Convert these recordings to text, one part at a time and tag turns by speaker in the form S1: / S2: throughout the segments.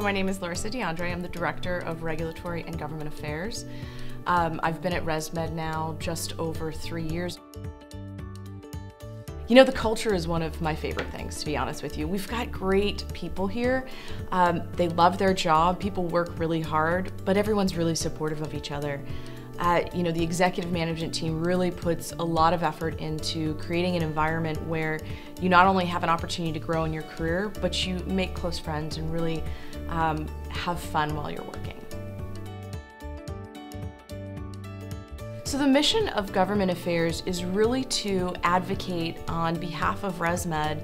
S1: my name is Larissa DeAndre. I'm the Director of Regulatory and Government Affairs. Um, I've been at ResMed now just over three years. You know, the culture is one of my favorite things, to be honest with you. We've got great people here. Um, they love their job, people work really hard, but everyone's really supportive of each other. You know, the executive management team really puts a lot of effort into creating an environment where you not only have an opportunity to grow in your career, but you make close friends and really um, have fun while you're working. So the mission of government affairs is really to advocate on behalf of ResMed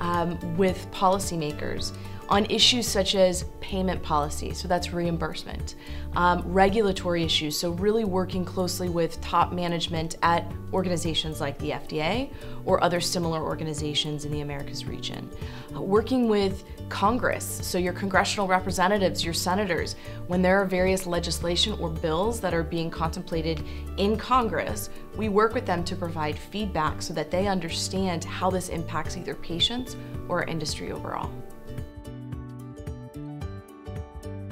S1: um, with policymakers on issues such as payment policy, so that's reimbursement, um, regulatory issues, so really working closely with top management at organizations like the FDA or other similar organizations in the Americas region. Uh, working with Congress, so your congressional representatives, your senators, when there are various legislation or bills that are being contemplated in Congress, we work with them to provide feedback so that they understand how this impacts either patients or industry overall.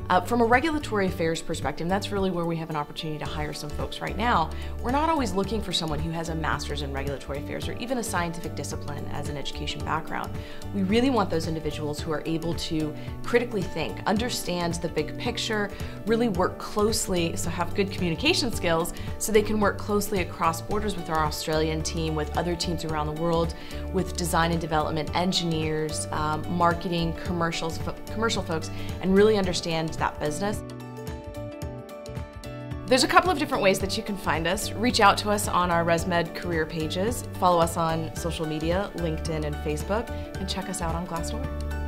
S1: Uh, from a regulatory affairs perspective, that's really where we have an opportunity to hire some folks right now. We're not always looking for someone who has a master's in regulatory affairs or even a scientific discipline as an education background. We really want those individuals who are able to critically think, understand the big picture, really work closely, so have good communication skills, so they can work closely across borders with our Australian team, with other teams around the world, with design and development engineers, um, marketing, commercials, commercial folks, and really understand that business. There's a couple of different ways that you can find us. Reach out to us on our ResMed career pages, follow us on social media, LinkedIn and Facebook, and check us out on Glassdoor.